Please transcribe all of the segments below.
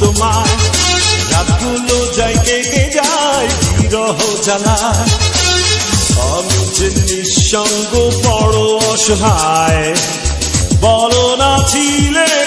তোমার রাতগুলো যাই কেটে যায়, বিরহ জ্বালা। আমি যে নিঃসঙ্গ, বড় অসহায় বলো না ছিলেন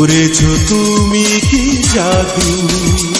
করেছ তুমি কি জাদু?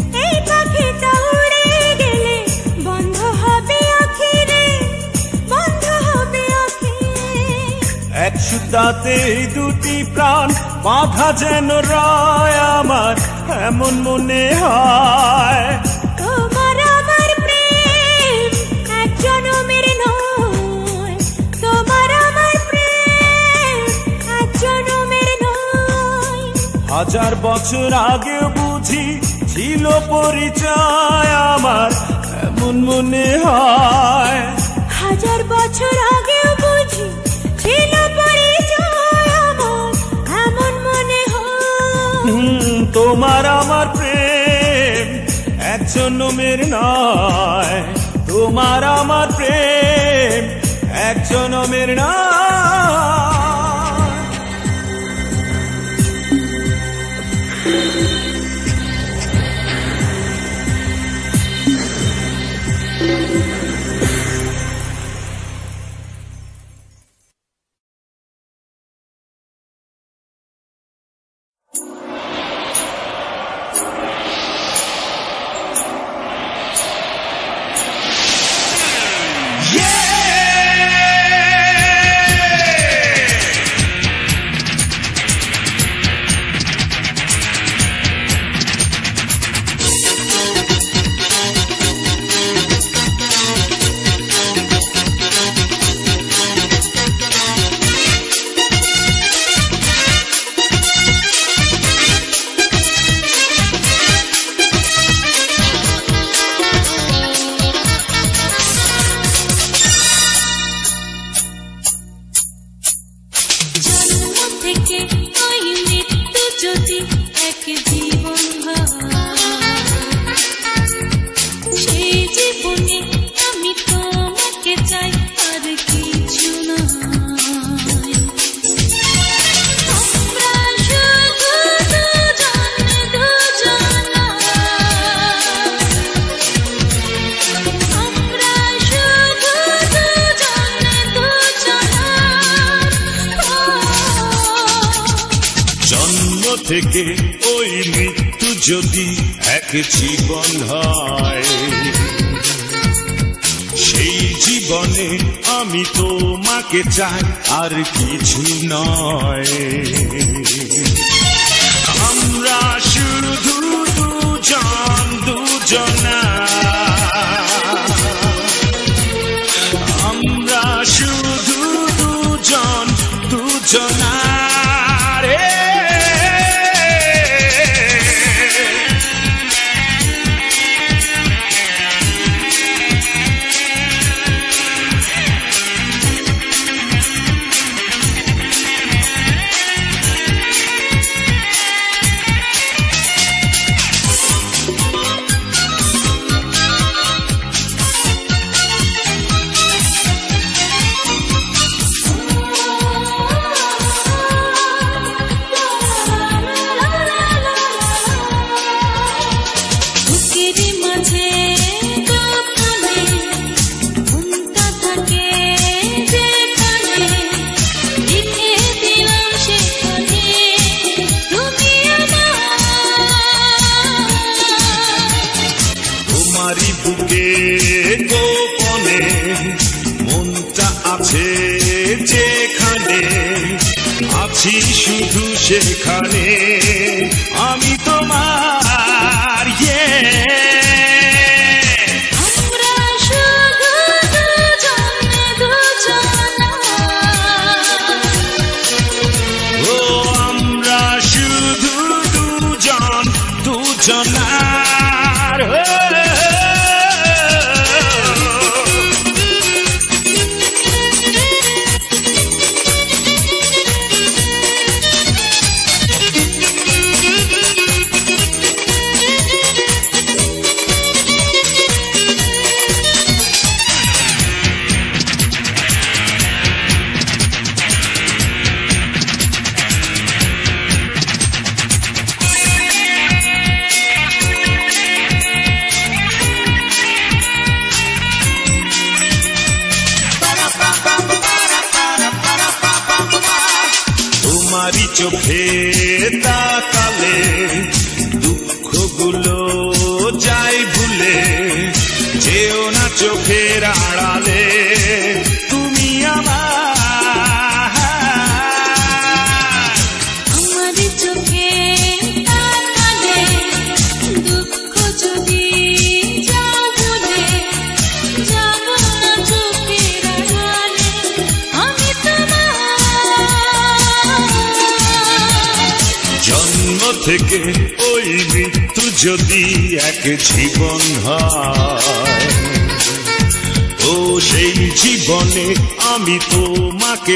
এক সুতাতে দুটি প্রাণ বাধা যেন রায় আমার এমন মনে হয়। হাজার বছর আগে বুঝি ছিল পরিচয় আমার এমন মনে হয়। হাজার বছর আগে তোমার আমার প্রেম একজন মের নয়। তোমার আমার প্রেম একজন মের নয়। যদি এক জীবন হয় সেই জীবনে আমি তোমাকে চাই আর কিছু নয়। நானே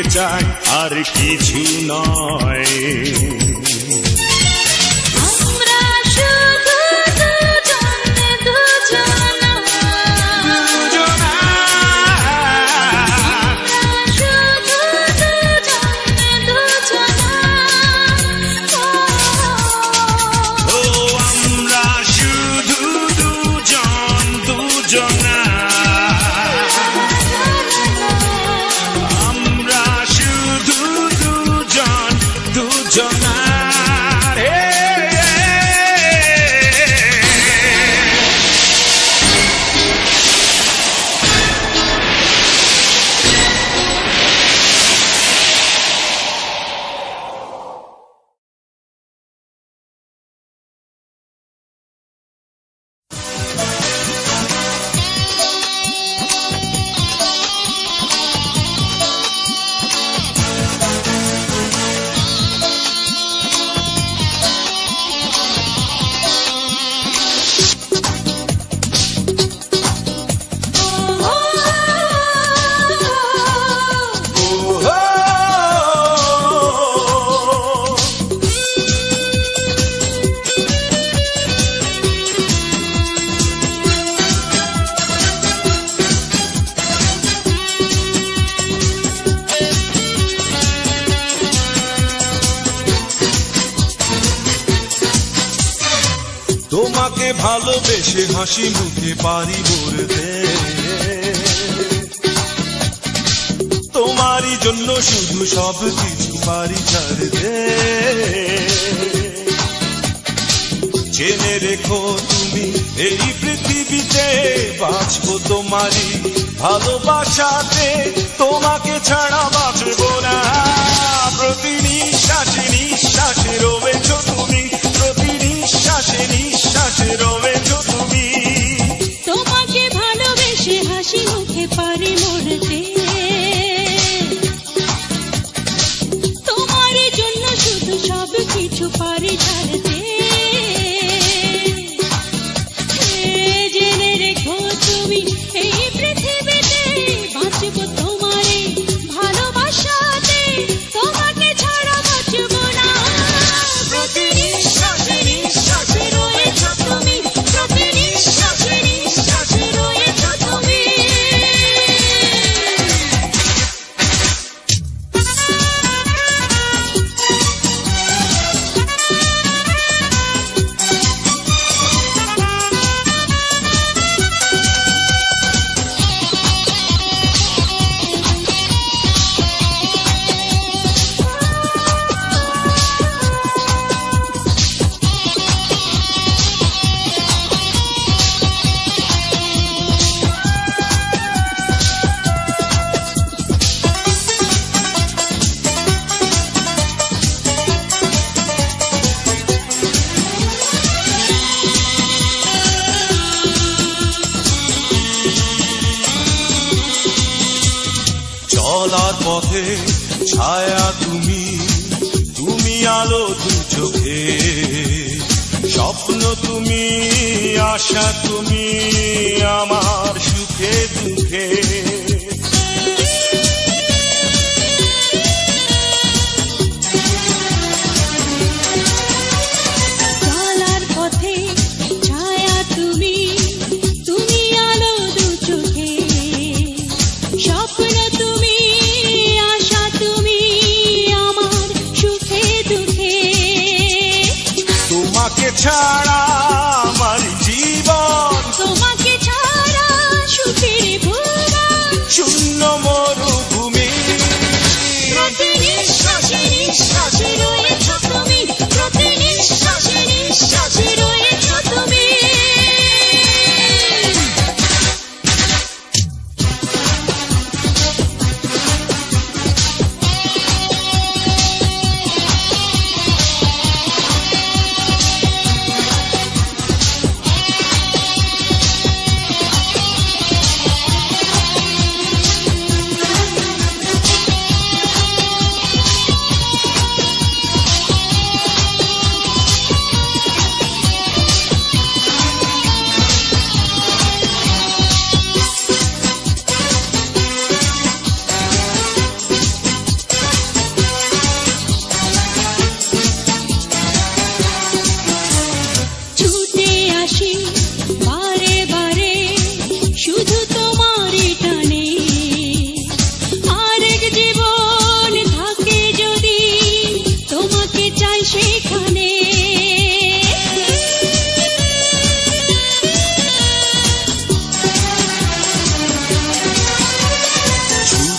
চায় আর কি হাসি মুখে পারি বলতে তোমারই জন্য শুধু সব কিছু পারি ছাড়তে। জেনে রেখো তুমি এই পৃথিবীতে বাঁচবো তোমারই ভালোবাসাতে। তোমাকে ছাড়া বাঁচবো না। প্রতি নিঃশ্বাসে নিঃশ্বাসে রয়েছ তুমি। প্রতিনিঃশ্বাসে নিঃশ্বাসে রবে পথে ছায়া তুমি তুমি আলো দু চোখে। স্বপ্ন তুমি আশা তুমি আমার সুখে দুঃখে।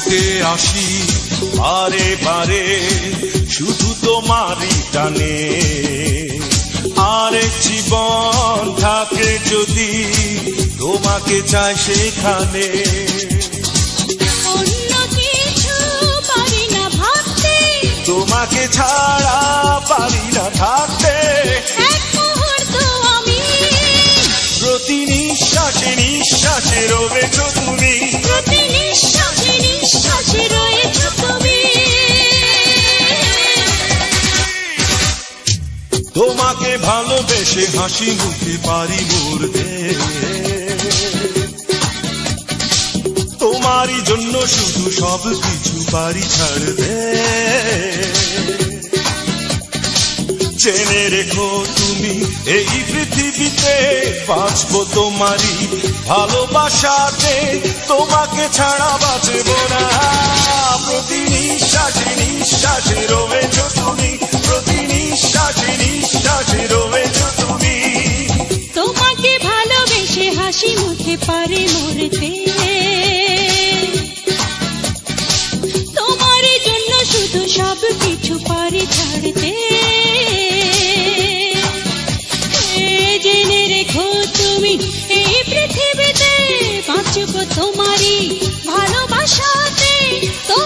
ছুটে আসি বারে বারে শুধু তোমারই টানে। আরেক জীবন থাকে যদি তোমাকে চাই সেখানে। তোমাকে ছাড়া পারি না থাকতে। প্রতি নিঃশ্বাসে নিঃশ্বাসে রয়েছ তুমি তোমাকে ভালোবেসে হাসি মুখে পারি মরতে তোমারই জন্য শুধু সব কিছু পারি ছাড়তে জেনে রেখো তুমি এই পৃথিবীতে বাঁচবো তোমারই ভালোবাসাতে। তোমাকে ছাড়া বাঁচবো না। প্রতি নিঃশ্বাসে নিঃশ্বাসে রয়েছ তুমি। প্রতি নিঃশ্বাসে নিঃশ্বাসে রয়েছ তুমি। তোমাকে ভালোবেসে হাসি মুখে পারে মরতে। তোমার জন্য শুধু সব কিছু পারে ছাড়তে। বাঁচব তোমারই ভালোবাসাতে। তোমার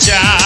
job.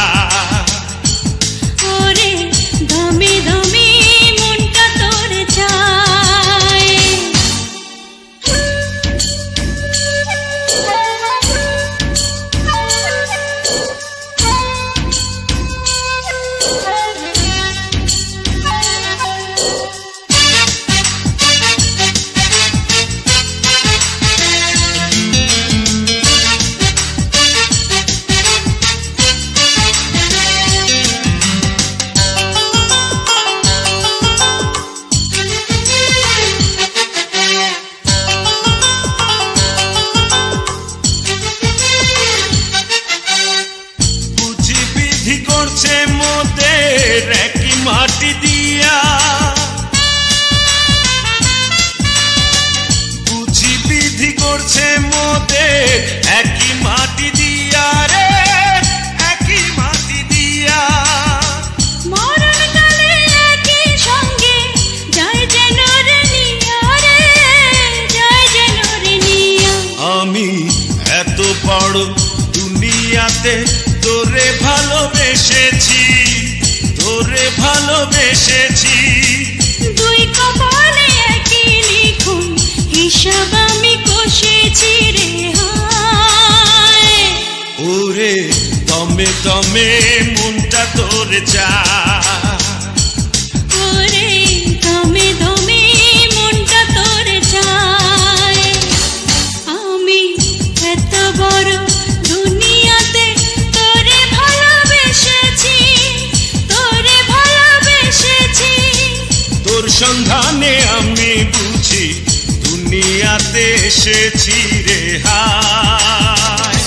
এসেছি রে হায়।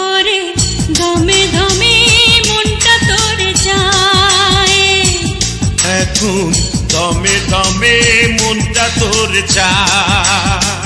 ওরে দমে দমে মনটা তোর চায়। এখন দমে দমে মনটা তোর চায়।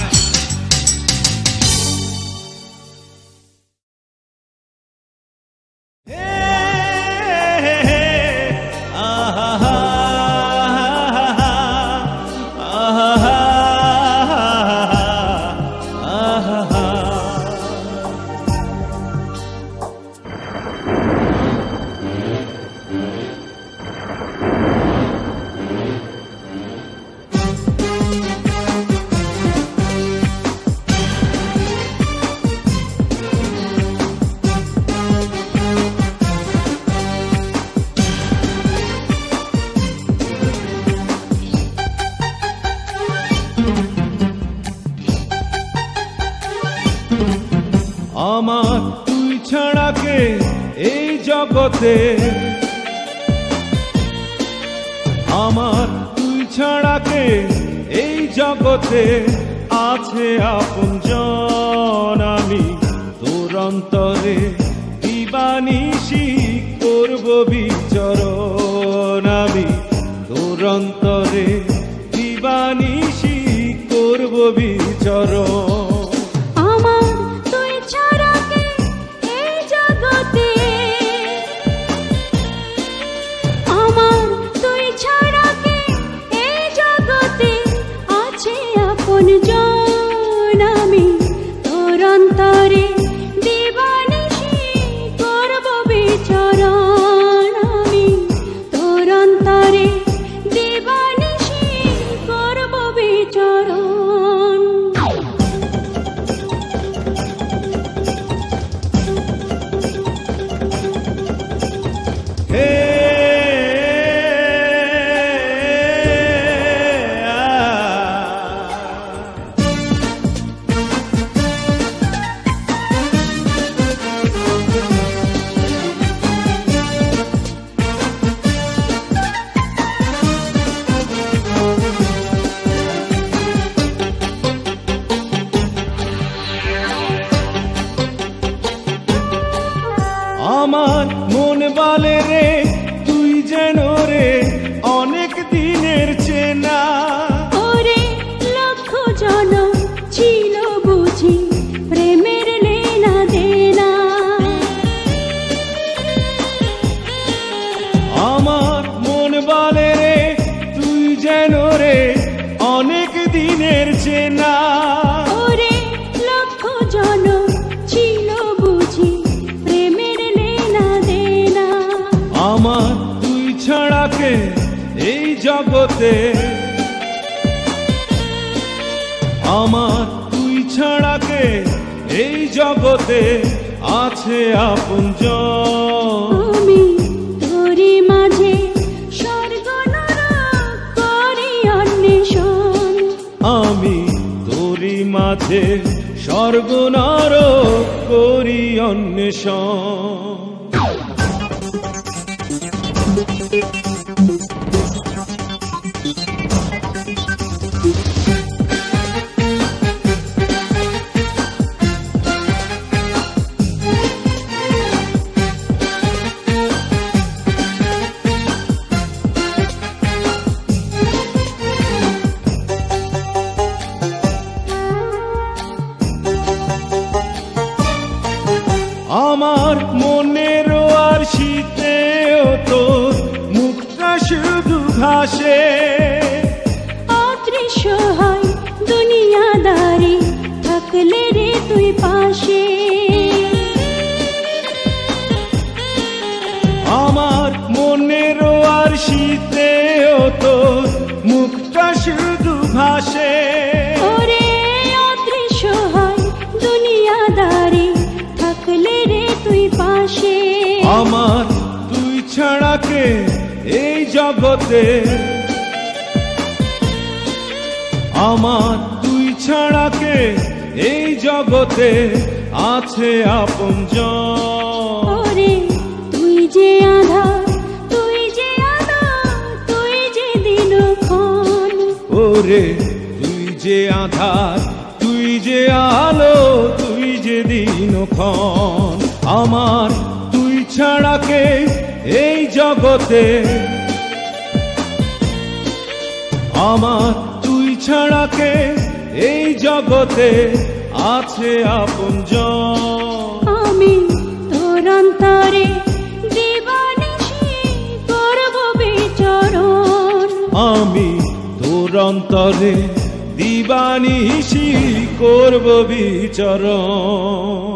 আকাশে আমার তুই ছাড়াকে এই জগতে? আমার তুই ছাড়াকে এই জগতে আছে আপন রে তুই যে আধার তুই যে আধা তুই যে দিন ওরে তুই যে আধার তুই যে আলো তুই যে দিন ক্ষণ। আমার তুই ছাড়াকে এই জগতে। আমার তুই ছাড়াকে এই জগতে আছে আপন আমি তোর অন্তরে আমি তোর অন্তরে দিবানিশি করব বিচরণ।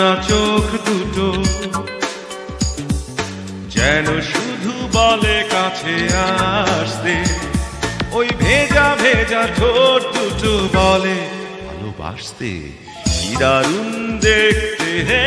অজানা চোখ দুটো, যেন শুধু বলে কাছে আসতে। ওই ভেজা ভেজা ঠোঁট দুটো বলে ভালোবাসতে কি দেখতে হে।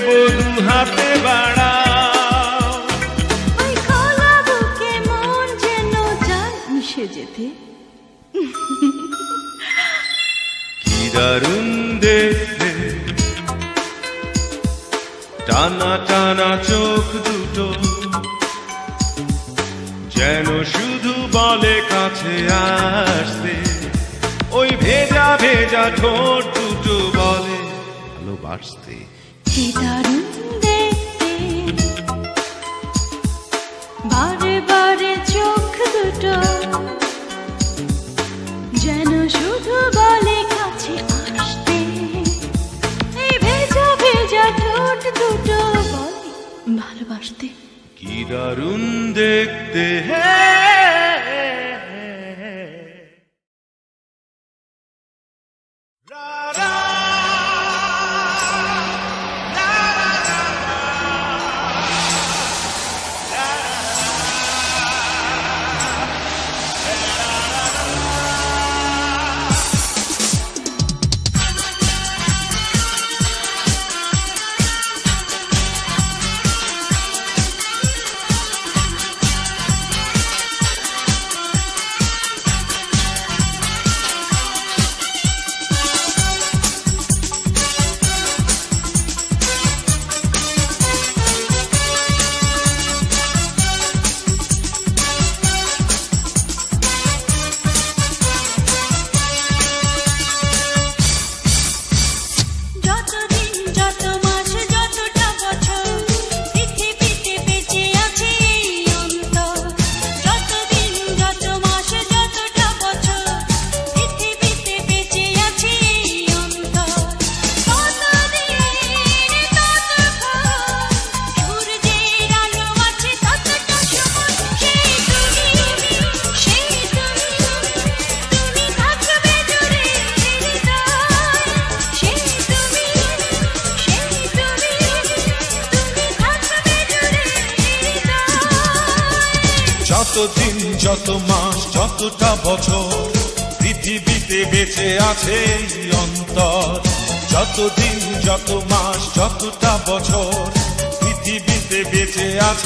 বধু হাতে বাড়া। মিশে যেতে। কি দারুণ দেখতে টানা টানা চোখ দুটো। যেন শুধু বলে কাছে আসতে। ওই ভেজা ভেজা ঠোঁট Hey.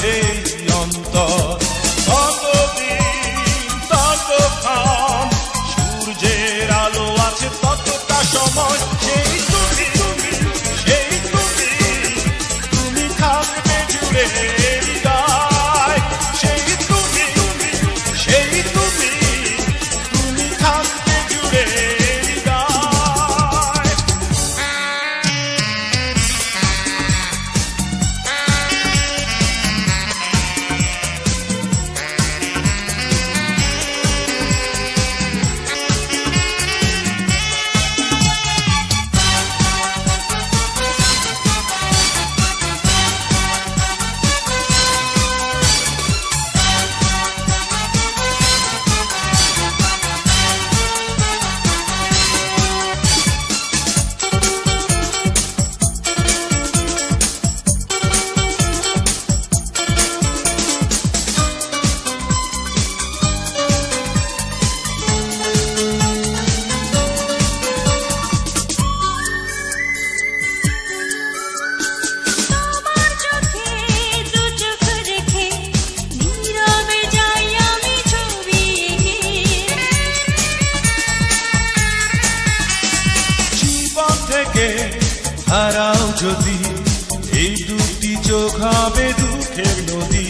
Hey. হারাও যদি এই দুটি চোখ হবে দুঃখের নদী।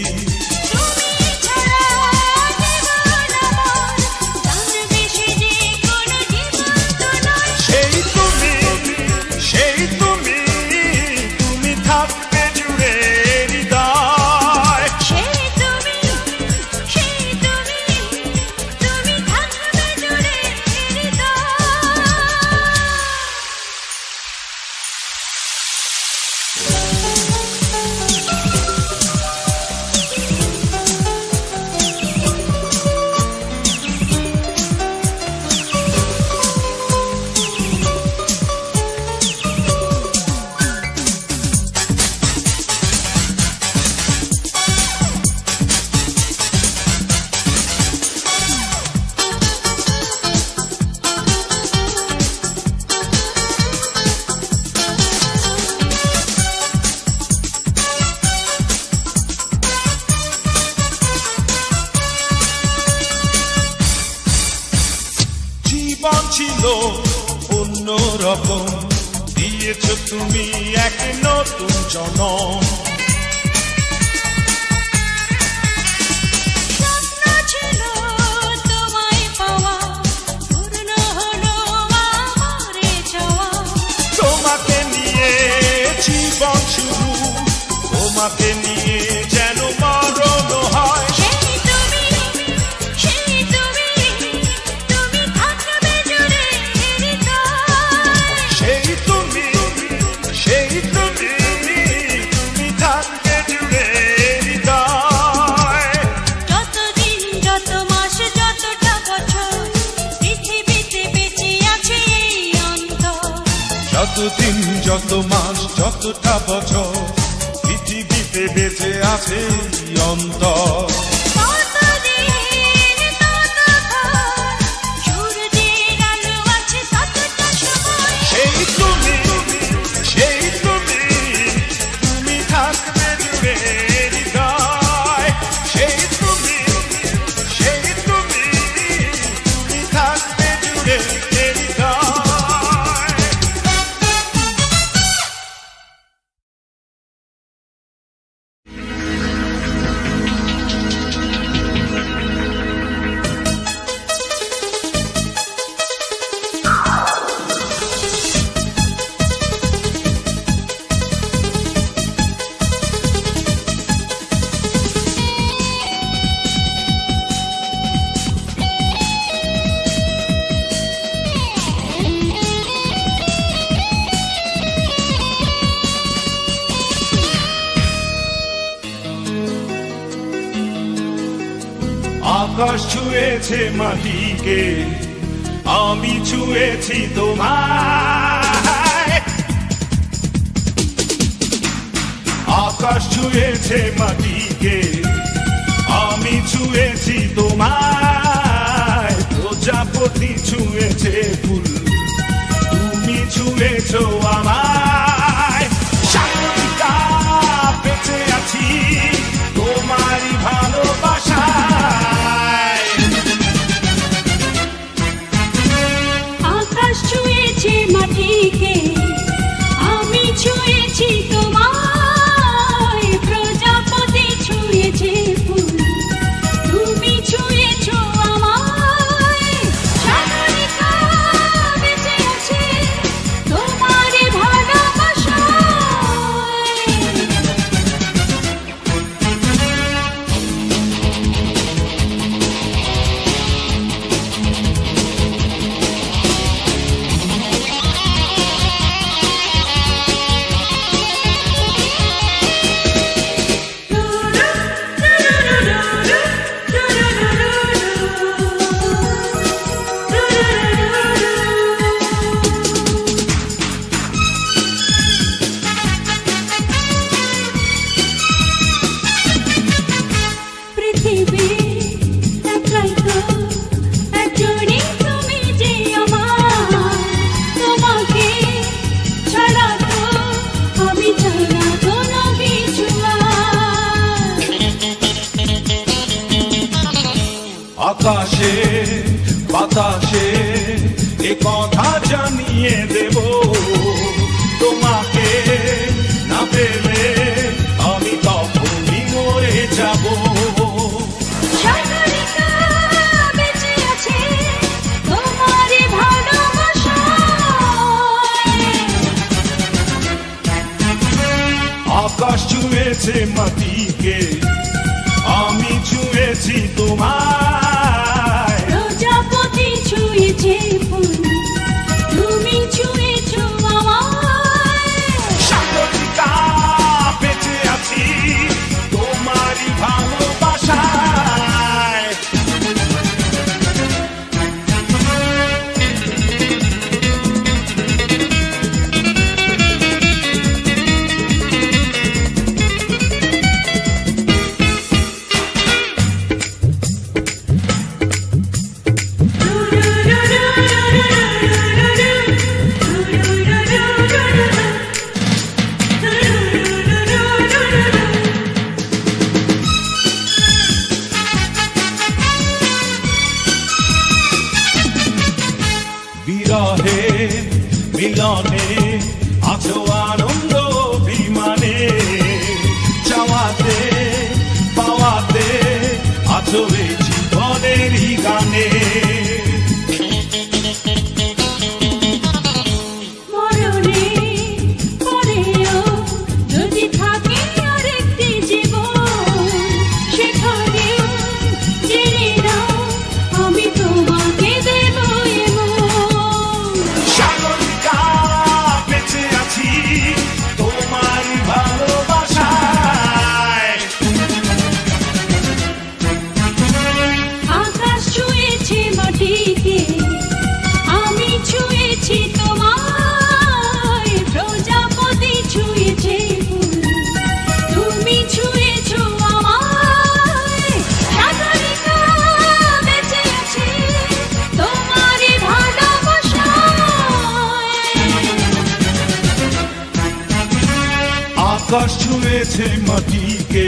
ছুঁয়েছে মাটিকে।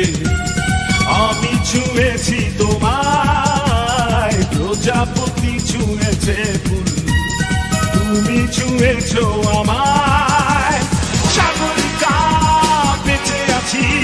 আমি ছুঁয়েছি তোমায় প্রজাপতি ছুঁয়েছে ফুল। তুমি ছুঁয়েছ আমায়। সাগরিকা বেঁচে আছি।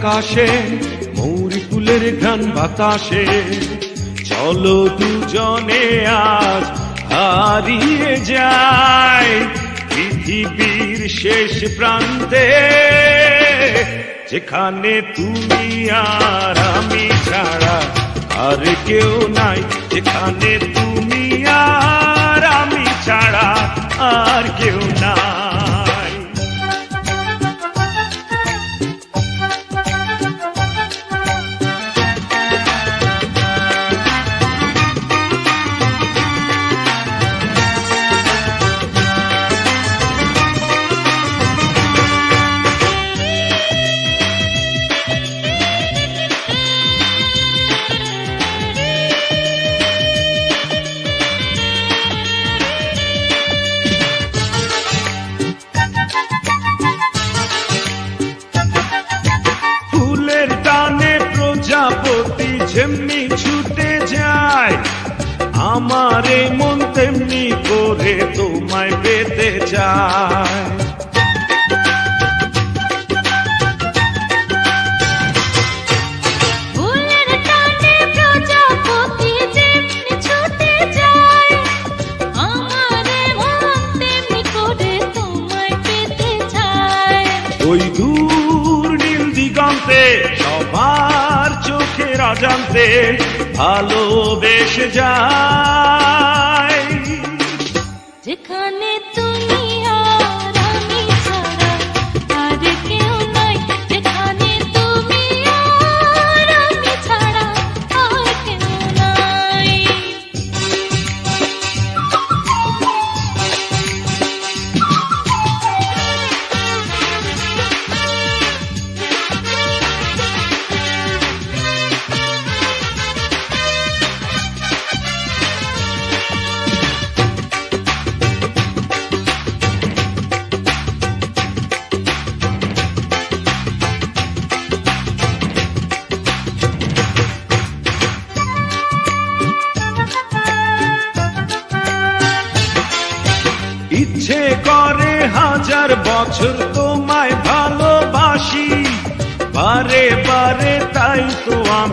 আকাশে মৌরি ফুলের ঘ্রাণ বাতাসে। চলো দুজনে আজ হারিয়ে যায় পৃথিবীর শেষ প্রান্তে। যেখানে তুমি আর আমি ছাড়া আর কেউ নাই। যেখানে তুমি আর আমি ছাড়া আর কেউ নাই। ভোরে তোমায় পেতে চাই। ওই দূর নীল দিগন্তে সবার চোখেরা জানতে ভালোবেসে যায়।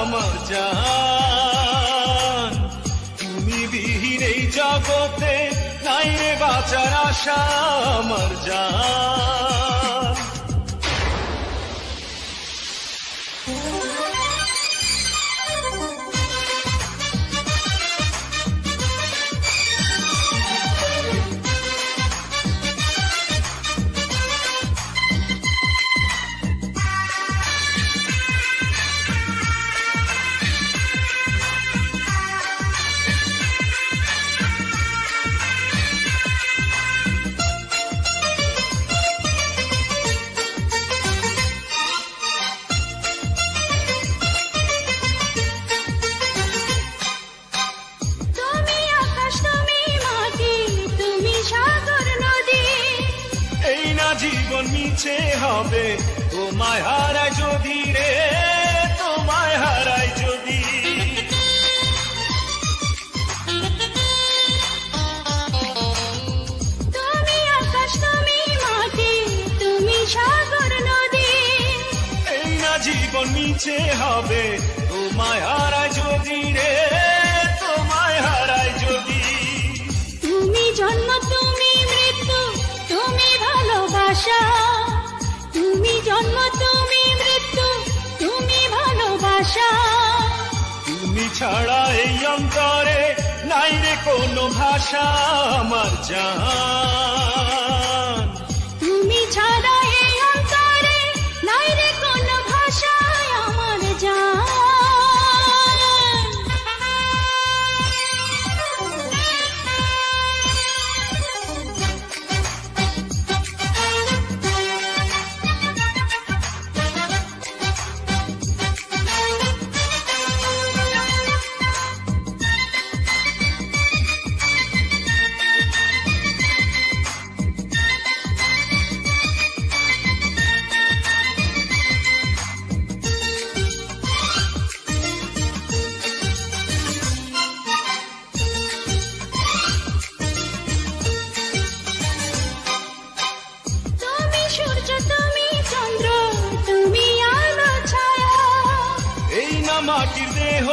আমার জান। তুমি বিহীন এই জগতে নাই রে বাঁচার আশা আমার জান।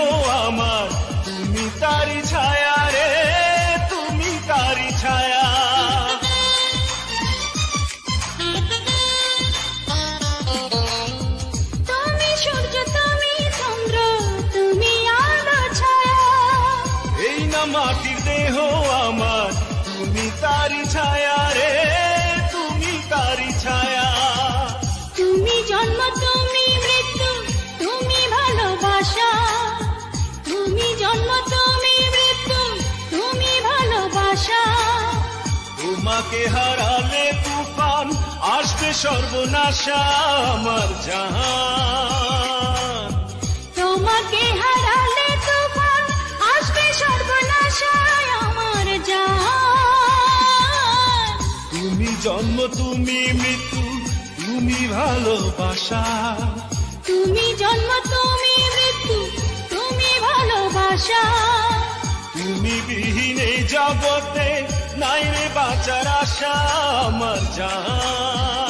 amor. তোমাকে হারালে তুফান আসবে সর্বনাশা আমার জাহান। তোমাকে হারালে তুফান আসবে সর্বনাশা আমার জাহান। তুমি জন্ম তুমি মৃত্যু তুমি ভালোবাসা। তুমি জন্ম তুমি মৃত্যু তুমি ভালোবাসা। তুমি বিহীনে জগতে নাই রে বাঁচার আশা আমার জান।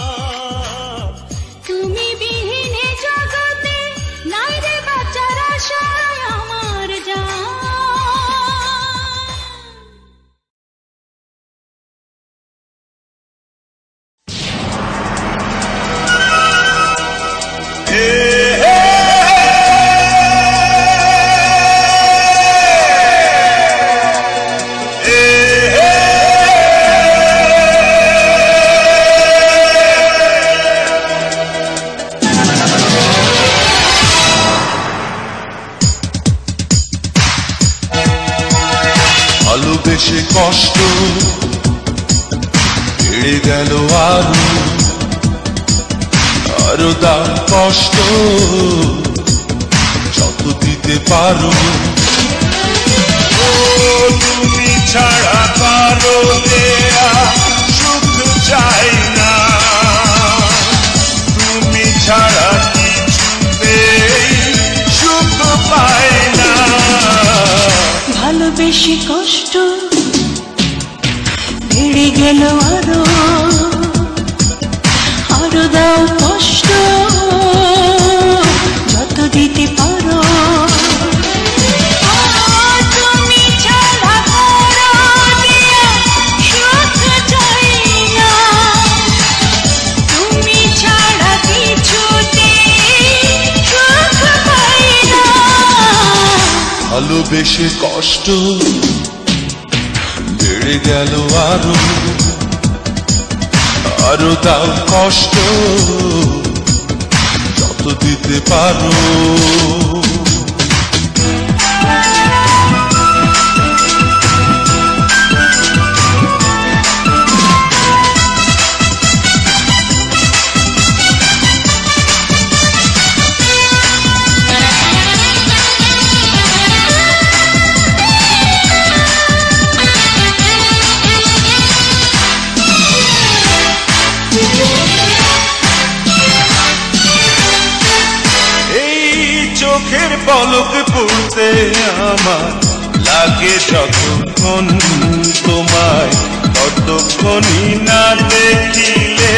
বেশি কষ্ট। বেড়ে গেল আর বেশি কষ্ট। বেড়ে গেল আরও। আরও তাও কষ্ট। যত দিতে পারো। বলতে আমার? লাগে যতক্ষণ তোমায় ততক্ষণই না দেখিলে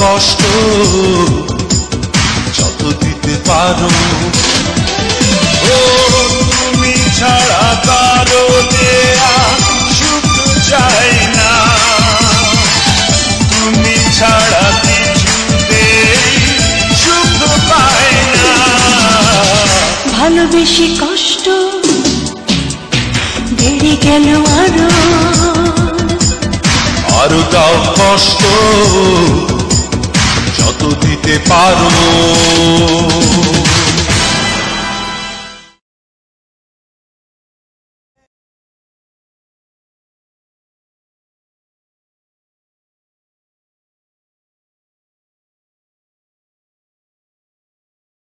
কষ্ট যত দিতে পারো। ও তুমি ছাড়া কারও দেয়া সুখ চাই না। তুমি ছাড়া কিছুতে সুখ পাই না। ভালোবেসে কষ্ট বেড়ে গেল আরও। আরও দাও কষ্ট। যত দিতে পারো